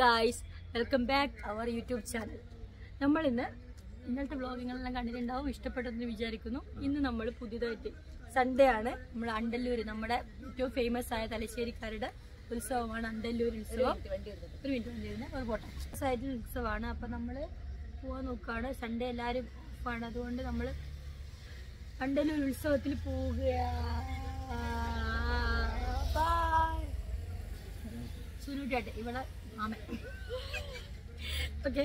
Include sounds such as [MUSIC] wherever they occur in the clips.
Guys welcome back our YouTube channel നമ്മൾ ഇന്ന് ഇന്നത്തെ വ്ളോഗിങ്ങളെല്ലാം കണ്ടിട്ടുണ്ടാവും ഇഷ്ടപ്പെട്ടെന്ന് വിചാരിക്കുന്നു. ഇന്ന് നമ്മൾ പുതിയതായിട്ട് സൺഡേ ആണ്. നമ്മൾ അണ്ടല്ലൂര് നമ്മുടെ ഏറ്റവും ഫേമസ് ആയ തലശ്ശേരിക്കാരുടെ ഉത്സവമാണ് അണ്ടല്ലൂർ ഉത്സവം. ഒരു മിനിറ്റ് വന്നിരുന്നു ഒരു ഫോട്ടോ സൈഡിൽ ഉത്സവമാണ്. അപ്പം നമ്മൾ പോവാൻ നോക്കുകയാണ് സൺഡേ എല്ലാവരും ഓഫാണ് അതുകൊണ്ട് നമ്മൾ അണ്ടല്ലൂർ ഉത്സവത്തിൽ പോവുകയാണ് Bye. സുനുട്ടിയാട്ടെ ഇവിടെ ഓക്കെ.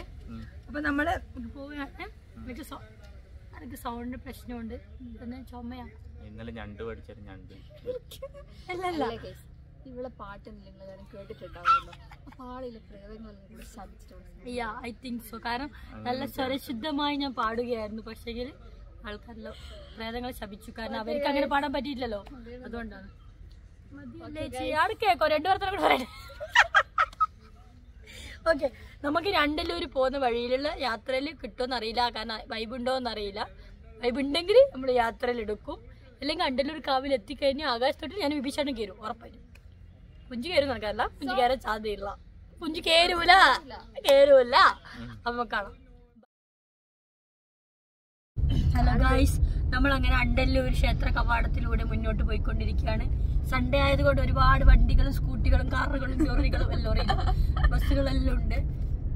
അപ്പൊ നമ്മൾ പോവുകയാണ്. എനിക്ക് സൗണ്ടിന് പ്രശ്നമുണ്ട്. പിന്നെ ചുമയാണ് ഇന്നലെ ഞണ്ട് പഠിച്ചൊരു ഞണ്ട്. അല്ലല്ല ഇവിടെ പാട്ട് നിങ്ങൾ കേട്ടിട്ടുണ്ടാവുമല്ലോ. കൂടി ശബ്ദിച്ചിട്ടുണ്ട് യാ ഐ തിങ്ക് സോ കാരണം നല്ല സ്വരശുദ്ധമായി ഞാൻ പാടുകയായിരുന്നു. പക്ഷേങ്കിൽ ആൾക്കാരിലോ പ്രേതങ്ങളെ ശപിച്ചു. കാരണം അവർക്ക് അങ്ങനെ പാടാൻ പറ്റിയില്ലല്ലോ. അതുകൊണ്ടാണ്. മതിയല്ലേ ചേച്ചി? ആടെ കേക്കോ? രണ്ടു പേർത്തരം കൂടെ ഓക്കെ. നമുക്ക് രണ്ടിലൂര് പോകുന്ന വഴിയിലുള്ള യാത്രയിൽ കിട്ടുമെന്ന് അറിയില്ല കാരണം വൈബ് ഉണ്ടോ വൈബുണ്ടെങ്കിൽ അറിയില്ല വൈബ് ഉണ്ടെങ്കിൽ നമ്മൾ യാത്രയിൽ എടുക്കും. അല്ലെങ്കിൽ അണ്ടല്ലൂർ കാവിൽ എത്തിക്കഴിഞ്ഞാൽ ആകാശത്തോട്ട് ഞാൻ വിഭീഷണം കയറും ഉറപ്പായിട്ടും. കുഞ്ചു കയറും നടക്കാറില്ല കുഞ്ചു കയറാൻ സാധ്യതയില്ല കുഞ്ചു കയറൂല കയറൂല അപ്പൊ കാണാം. ഹലോ ഗായ്സ് നമ്മൾ അങ്ങനെ അണ്ടല്ലൂർ ക്ഷേത്ര കവാടത്തിലൂടെ മുന്നോട്ട് പോയിക്കൊണ്ടിരിക്കുകയാണ്. സൺഡേ ആയതുകൊണ്ട് ഒരുപാട് വണ്ടികളും സ്കൂട്ടികളും കാറുകളും ലോറികളും ലോറികളും ബസ്സുകളെല്ലാം ഉണ്ട്.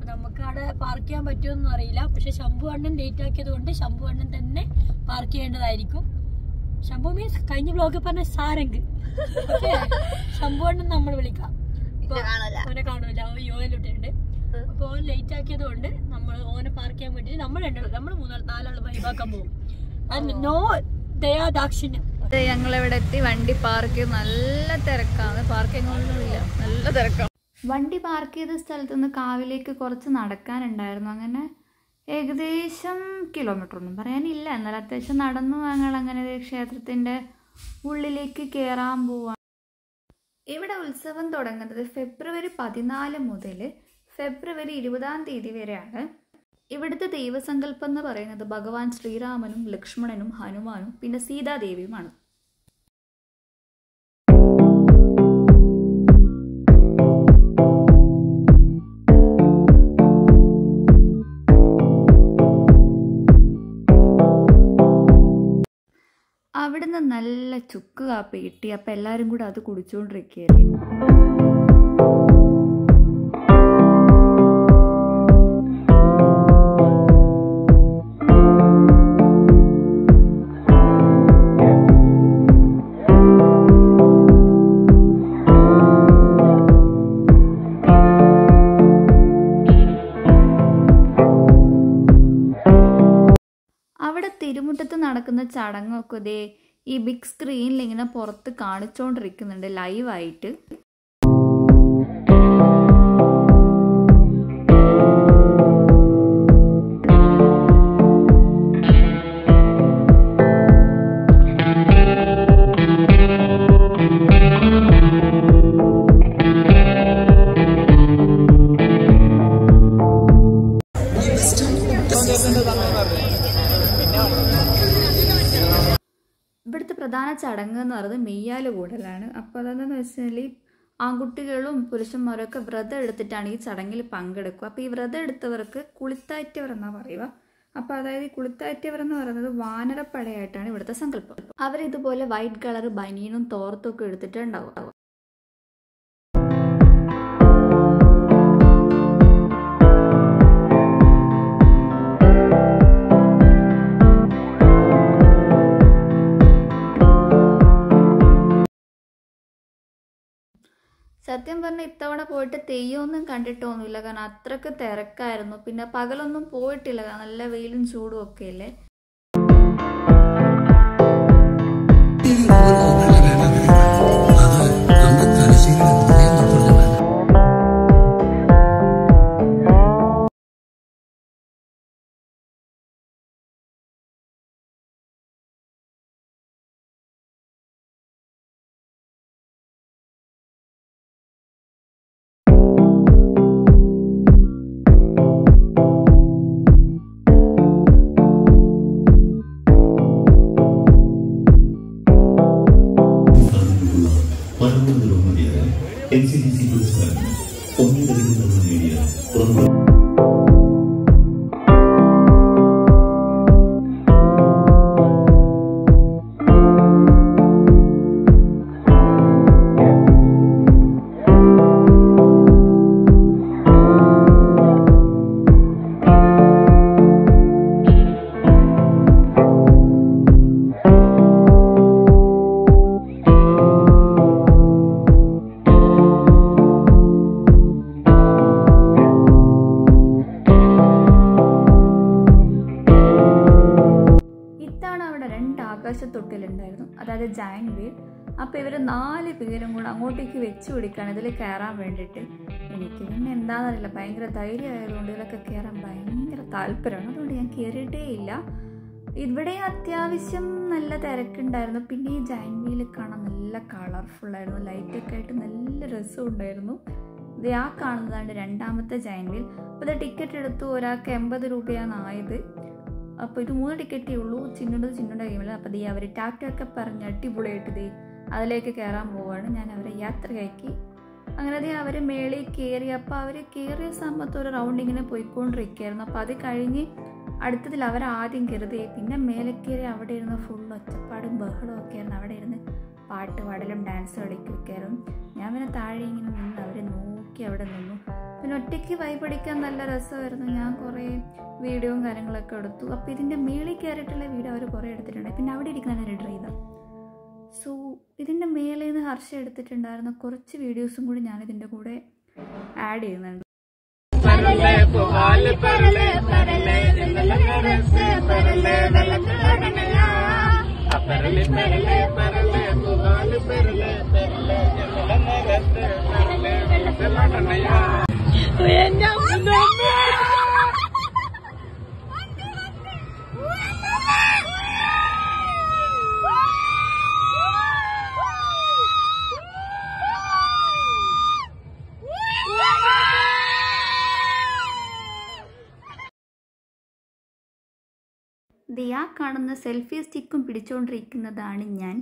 നമുക്ക് അവിടെ പാർക്ക് ചെയ്യാൻ പറ്റുമെന്ന് അറിയില്ല. പക്ഷെ ശംഭു അണ്ണൻ ലേറ്റ് ആക്കിയത് കൊണ്ട് ശംഭു അണ്ണൻ തന്നെ പാർക്ക് ചെയ്യേണ്ടതായിരിക്കും. ശംഭു മീൻസ് കഴിഞ്ഞ ബ്ലോഗിൽ പറഞ്ഞ സാരംഗ്? [LAUGHS] ശംഭു അണ്ണൻ നമ്മൾ വിളിക്കാം. അവനെ കാണൂല. അവൻ യോയിലിട്ടുണ്ട് അപ്പൊ ഓൻ ലേറ്റ് ആക്കിയത് കൊണ്ട് നമ്മൾ ഓനെ പാർക്ക് ചെയ്യാൻ വേണ്ടി നമ്മൾ രണ്ടാളും നമ്മൾ മൂന്നാൾ നാലാൾ വൈബാക്കാൻ പോകും നോ ദയാ ദാക്ഷിണ്യം. ഞങ്ങൾ ഇവിടെ എത്തി? വണ്ടി പാർക്ക് നല്ല തിരക്കാണ്. പാർക്കിംഗ് ഒന്നുമില്ല. നല്ല തിരക്കാണ് വണ്ടി പാർക്ക് ചെയ്ത സ്ഥലത്ത് നിന്ന് കാവിലേക്ക് കുറച്ച് നടക്കാനുണ്ടായിരുന്നു. അങ്ങനെ ഏകദേശം കിലോമീറ്റർ ഒന്നും പറയാനില്ല. എന്നാൽ അത്യാവശ്യം നടന്നു ഞങ്ങൾ അങ്ങനെ ക്ഷേത്രത്തിന്റെ ഉള്ളിലേക്ക് കയറാൻ പോവാണ് ഇവിടെ ഉത്സവം തുടങ്ങുന്നത് ഫെബ്രുവരി പതിനാല് മുതൽ ഫെബ്രുവരി ഇരുപതാം തീയതി വരെയാണ്. ഇവിടുത്തെ ദൈവസങ്കല്പം എന്ന് പറയുന്നത് ഭഗവാൻ ശ്രീരാമനും ലക്ഷ്മണനും ഹനുമാനും പിന്നെ സീതാദേവിയുമാണ്. അവിടുന്ന് നല്ല ചുക്ക് കാപ്പി കിട്ടി. അപ്പം എല്ലാവരും കൂടെ അത് കുടിച്ചുകൊണ്ടിരിക്കുകയായിരുന്നു തിരുമുറ്റത്ത് നടക്കുന്ന ചടങ്ങൊക്കെ ഇതേ ഈ ബിഗ് സ്ക്രീനിൽ ഇങ്ങനെ പുറത്ത് കാണിച്ചുകൊണ്ടിരിക്കുന്നുണ്ട് ലൈവായിട്ട് ഇവിടുത്തെ പ്രധാന ചടങ്ങ് എന്ന് പറയുന്നത് മെയ്യാൽ കൂടലാണ്. അപ്പോൾ അതെന്താണെന്ന് വെച്ചാൽ ആൺകുട്ടികളും പുരുഷന്മാരും ഒക്കെ വ്രതം എടുത്തിട്ടാണ് ഈ ചടങ്ങിൽ പങ്കെടുക്കുക. അപ്പോൾ ഈ വ്രതം എടുത്തവർക്ക് കുളിത്താറ്റവർ എന്നാ പറയുക. അപ്പോൾ അതായത് ഈ കുളിത്താറ്റവർ എന്ന് പറയുന്നത് വാനരപ്പടയായിട്ടാണ് ഇവിടുത്തെ സങ്കല്പം. അവരിതുപോലെ വൈറ്റ് കളർ ബനിയനും തോർത്തും ഒക്കെ എടുത്തിട്ടുണ്ടാവും സത്യം പറഞ്ഞാൽ ഇത്തവണ പോയിട്ട് തെയ്യമൊന്നും കണ്ടിട്ടൊന്നുമില്ല. കാരണം അത്രയ്ക്ക് തിരക്കായിരുന്നു. പിന്നെ പകലൊന്നും പോയിട്ടില്ല. നല്ല വെയിലും ചൂടും ഒക്കെ അല്ലേ? അവിടെ ആകാശത്തൊട്ടിലുണ്ടായിരുന്നു. അതായത് ജയന്റ് വീൽ അപ്പോൾ ഇവർ നാല് പേരും കൂടെ അങ്ങോട്ടേക്ക് വെച്ച് പിടിക്കുകയാണ് ഇതിൽ കയറാൻ വേണ്ടിയിട്ട്. എനിക്ക് പിന്നെ എന്താണെന്നറിയില്ല ഭയങ്കര ധൈര്യമായതുകൊണ്ട് ഇതിലൊക്കെ കയറാൻ ഭയങ്കര താല്പര്യമാണ്. അതുകൊണ്ട് ഞാൻ കയറിയിട്ടേ ഇല്ല ഇവിടെ അത്യാവശ്യം നല്ല തിരക്കുണ്ടായിരുന്നു. പിന്നെ ഈ ജയൻ വീൽ കാണാൻ നല്ല കളർഫുള്ളായിരുന്നു ലൈറ്റൊക്കെ ആയിട്ട് നല്ല രസമുണ്ടായിരുന്നു ഇത് ആ കാണുന്നതാണ് രണ്ടാമത്തെ ജയൻ വീൽ അപ്പോൾ ടിക്കറ്റ് എടുത്തു. ഒരാൾക്ക് എൺപത് രൂപയാണ് ആയത്. അപ്പോൾ ഇത് മൂന്ന് ടിക്കറ്റേ ഉള്ളൂ. ചിന്നുണ്ട് ചിന്നുണ്ട് കഴിയുമ്പോൾ അപ്പോൾ ദേ അവർ ടാറ്റൊക്കെ പറഞ്ഞ് അടിപൊളിയായിട്ട് ദേ അതിലേക്ക് കയറാൻ പോവുകയാണ് ഞാൻ അവരെ യാത്രയാക്കി. അങ്ങനെ ദേ അവർ മേളിൽ കയറി അപ്പോൾ അവർ കയറിയ സമയത്ത് ഒരു റൗണ്ട് ഇങ്ങനെ പോയിക്കൊണ്ടിരിക്കുകയായിരുന്നു. അപ്പോൾ അത് കഴിഞ്ഞ് അടുത്തതിൽ അവർ ആദ്യം കയറുതേ പിന്നെ മേലെ കയറി അവിടെ ഇരുന്ന് ഫുൾ ഒച്ചപ്പാടും ബഹളവും ഒക്കെ ആയിരുന്നു. അവിടെ ഇരുന്ന് പാട്ട് പാടലും ഡാൻസ് കളിക്കുകയൊക്കെ ആയിരുന്നു. ഞാൻ പിന്നെ താഴെ ഇങ്ങനെ നിന്ന് അവരെ നോക്കി അവിടെ നിന്നു. പിന്നെ ഒറ്റയ്ക്ക് വൈപടിക്കാൻ നല്ല രസമായിരുന്നു. ഞാൻ കുറേ വീഡിയോയും കാര്യങ്ങളൊക്കെ എടുത്തു. അപ്പോൾ ഇതിന്റെ മേളിൽ കയറിയിട്ടുള്ള വീഡിയോ അവർ കുറേ എടുത്തിട്ടുണ്ട്. പിന്നെ അവിടെ ഇരിക്കുന്ന റെഡർ ഡ്രൈവർ സോ ഇതിന്റെ മേളിൽ നിന്ന് ഹർഷ എടുത്തിട്ടുണ്ടായിരുന്ന കുറച്ച് വീഡിയോസും കൂടി ഞാൻ ഇതിന്റെ കൂടെ ആഡ് ചെയ്യുന്നുണ്ട്. ദിയാ കാണുന്ന സെൽഫി സ്റ്റിക്കും പിടിച്ചുകൊണ്ടിരിക്കുന്നതാണ് ഞാൻ.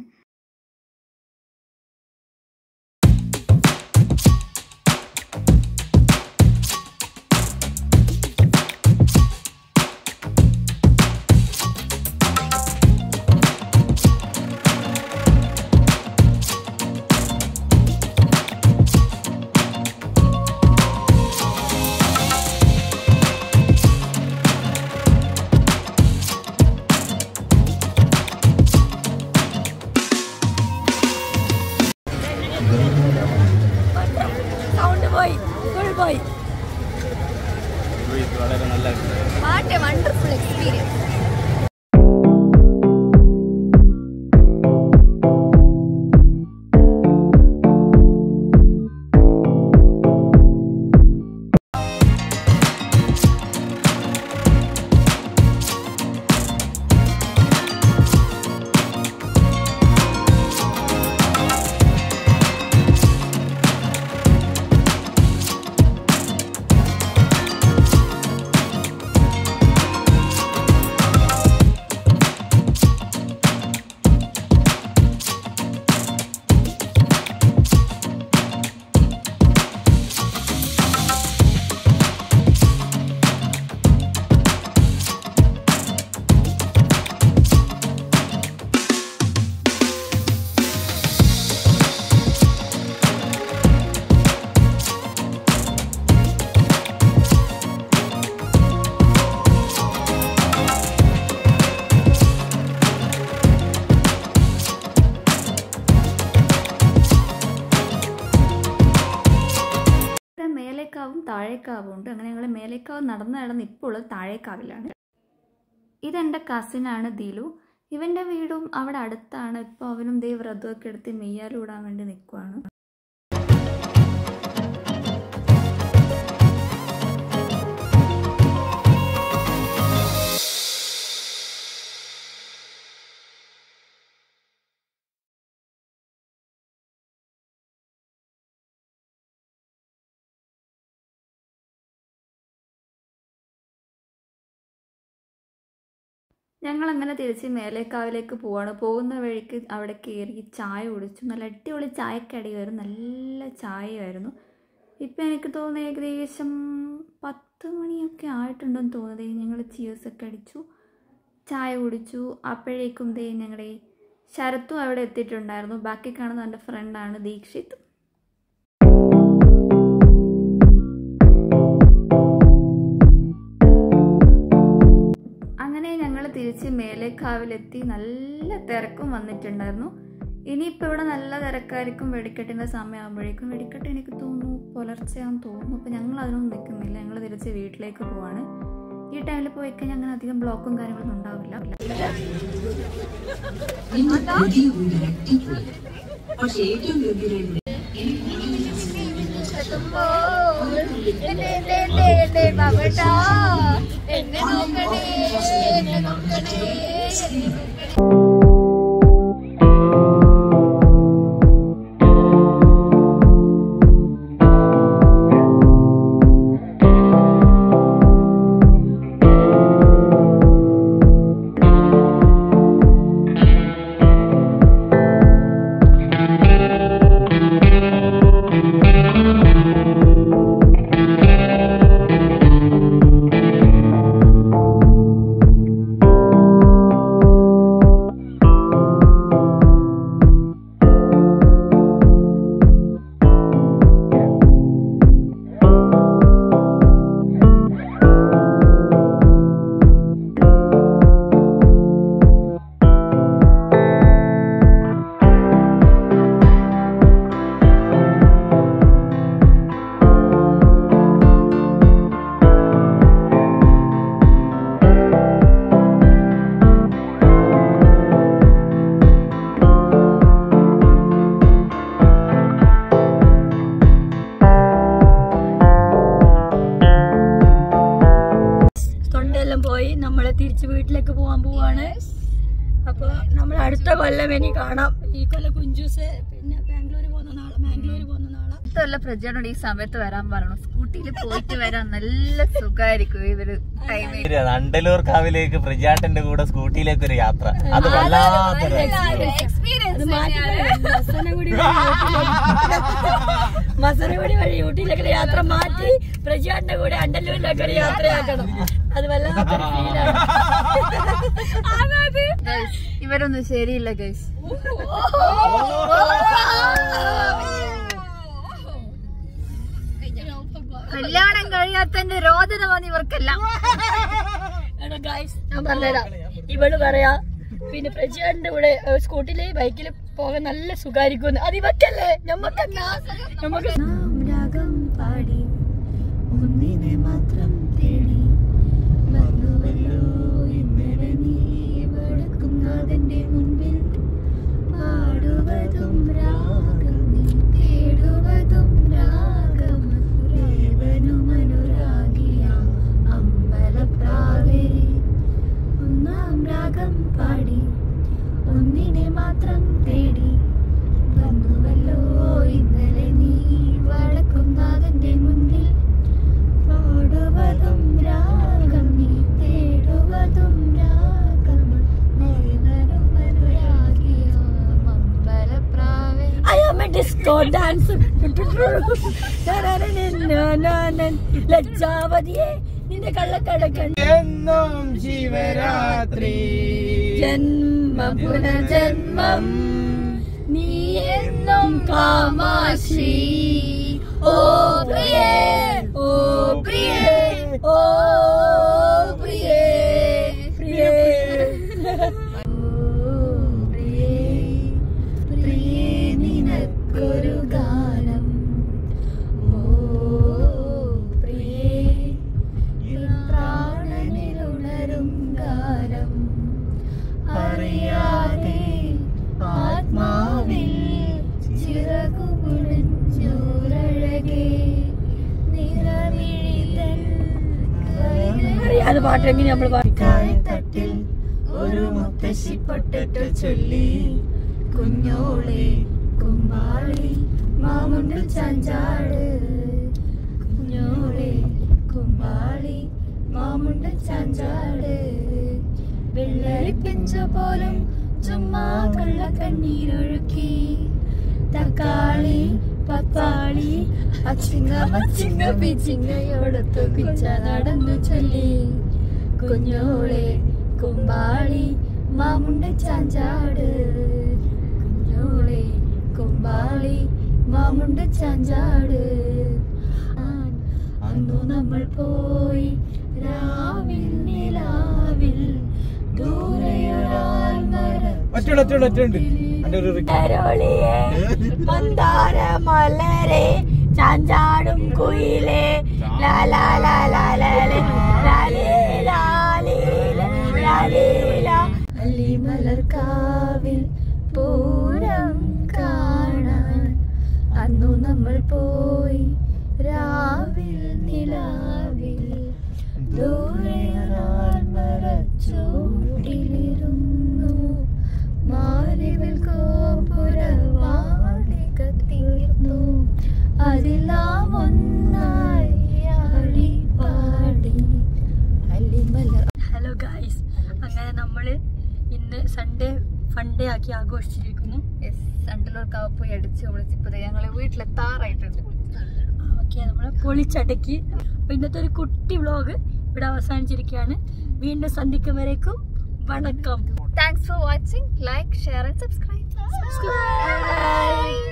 മേലേക്കാവും താഴേക്കാവും ഉണ്ട്. അങ്ങനെ ഞങ്ങൾ മേലേക്കാവ് നടന്ന് നടന്ന് ഇപ്പോൾ താഴേക്കാവിലാണ്. ഇതെന്റെ കസിനാണ് ദിലു. ഇവന്റെ വീടും അവിടെ അടുത്താണ്. ഇപ്പോൾ അവനും ദൈവ വ്രതമൊക്കെ എടുത്ത് മെയ്യാലൂടാൻ വേണ്ടി നിൽക്കുവാണ് ഞങ്ങൾ അങ്ങനെ തിരിച്ച് മേലേക്കാവിലേക്ക് പോവാണ്. പോകുന്ന വഴിക്ക് അവിടെ കയറി ചായ കുടിച്ചു. നല്ല അടിപൊളി ചായക്കടിയായിരുന്നു നല്ല ചായയായിരുന്നു. ഇപ്പം എനിക്ക് തോന്നുന്നു ഏകദേശം പത്ത് മണിയൊക്കെ ആയിട്ടുണ്ടെന്ന് തോന്നുന്നത് ഞങ്ങൾ ചിയേഴ്സൊക്കെ അടിച്ചു. ചായ കുടിച്ചു. അപ്പോഴേക്കും ദേ ഞങ്ങളുടെ ശരത്തും അവിടെ എത്തിയിട്ടുണ്ടായിരുന്നു. ബാക്കി കാണുന്ന എന്റെ ഫ്രണ്ടാണ് ദീക്ഷിത്. തിരിച്ച് നല്ല തിരക്കും വന്നിട്ടുണ്ടായിരുന്നു. ഇനിയിപ്പോൾ ഇവിടെ നല്ല തിരക്കായിരിക്കും. വെടിക്കെട്ടിന്റെ സമയമാകുമ്പോഴേക്കും വെടിക്കെട്ട് എനിക്ക് തോന്നുന്നു പുലർച്ചയാന്ന് തോന്നുന്നു. അപ്പോൾ ഞങ്ങൾ അതിനൊന്നും നിൽക്കുന്നില്ല ഞങ്ങൾ തിരിച്ച് വീട്ടിലേക്ക് പോവാണ്. ഈ ടൈമിൽ പോയി കഴിഞ്ഞാൽ അങ്ങനെ അധികം ബ്ലോക്കും കാര്യങ്ങളൊന്നും ഉണ്ടാവില്ല. എന്നെ നോക്കണേ എന്നെ നോക്കണേ എന്നെ ഏറ്റവും Sim. കൊല്ലം ഇനി കാണാം. ഈ കൊല്ലം കുഞ്ചൂസ് പിന്നെ ബാംഗ്ലൂർ പോകുന്ന നാളെ ബാംഗ്ലൂർ പോകുന്ന നാളെ. ഇഷ്ടമല്ല പ്രജയോട് ഈ സമയത്ത് വരാൻ പറഞ്ഞു. സ്കൂട്ടിയിൽ പോയിട്ട് വരാൻ നല്ല സുഖമായിരിക്കും ഇവർ ടൈമിൽ അണ്ടലൂർ കാവിലേക്ക് പ്രജാട്ടന്റെ കൂടെ സ്കൂട്ടിയിലേക്ക് ഒരു യാത്ര. അത് മാറ്റി മസനഗുടി വഴി ഊട്ടിയിലേക്ക് യാത്ര മാറ്റി പ്രജാട്ടന്റെ കൂടെ അണ്ടല്ലൂരിലേക്ക് ഒരു യാത്രയാക്കണം. അത് വല്ലാത്തൊരു ഫീലാണ് ഇവരൊന്നും ശരിയില്ല ഗൈസ് കല്യാണം കഴിയാത്തന്റെ രോദനമാണ് ഇവർക്കെല്ലാം. എടാ ഗായ്സ് ഞാൻ പറഞ്ഞുതരാം. ഇവൾ പറയാ പിന്നെ പ്രജാന്റെ കൂടെ സ്കൂട്ടിൽ ബൈക്കിൽ പോകാൻ നല്ല സുഖായിരിക്കും അത് ഇവക്കല്ലേ ഞമ്മക്കല്ല നമുക്ക് am ഡാൻസ്. ലജ്ജാവതിയെ നിന്റെ കള്ളക്കടക്കൻ എന്നും ശിവരാത്രി ജന്മം പുനർജന്മം. പാട്ടെങ്ങനെ നമ്മൾ തട്ടിൽ ഒരു മുത്തശ്ശി പൊട്ടിട്ട് ചൊല്ലി. കുഞ്ഞോളെ കുമ്പാളി മാമുണ്ട് ചാഞ്ചാട്. കുഞ്ഞോളെ കുമ്പാളി മാമുണ്ട് ചാഞ്ചാട്. വെള്ളരിപ്പിഞ്ച പോലും ചുമ്മാ കള്ള കണ്ണീരൊഴുക്കി. തക്കാളി പപ്പാളി അച്ചിങ്ങ മച്ചിങ്ങ പിച്ചിങ്ങയോടൊത്ത് പിച്ച നടന്നു ചൊല്ലി. കുഞ്ഞോളെ കുമ്പാളി മാമുണ്ട ചാഞ്ചാട്. കുഞ്ഞോളെ കുമ്പാളി മാമുണ്ട ചാഞ്ചാട്. അന്നു നമ്മൾ പോയി രാവിൽ നിലാവിൽ [LAUGHS] മന്ദാര മലരെ ചാഞ്ചാടും കുയിലേ. ലാലേ ലാലേ അല്ലിമലർക്കാവിൽ പൂരം കാണാൻ അന്നു നമ്മൾ പോയി രാവിൽ നിലാവിൽ ദൂരെ മരച്ചോട്ടിലിരുന്നു ഫണ്ടേ ആഘോഷിച്ചിരിക്കുന്നു. ആഘോഷിച്ചിരിക്കുന്നു സണ്ടലൂർക്കാവ് പോയി അടിച്ച് വിളിച്ചപ്പോ ഞങ്ങളെ വീട്ടിലെത്താറായിട്ടുണ്ട്. ഓക്കെ നമ്മളെ പൊളിച്ചടക്കി. അപ്പൊ ഇന്നത്തെ ഒരു കുട്ടി വ്ലോഗ് ഇവിടെ അവസാനിച്ചിരിക്കുകയാണ്. വീണ്ടും സന്ധിക്കും വരേക്കും. വണക്കം. Thanks for watching like share and subscribe Subscribe.